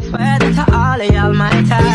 Swear that all of y'all my time.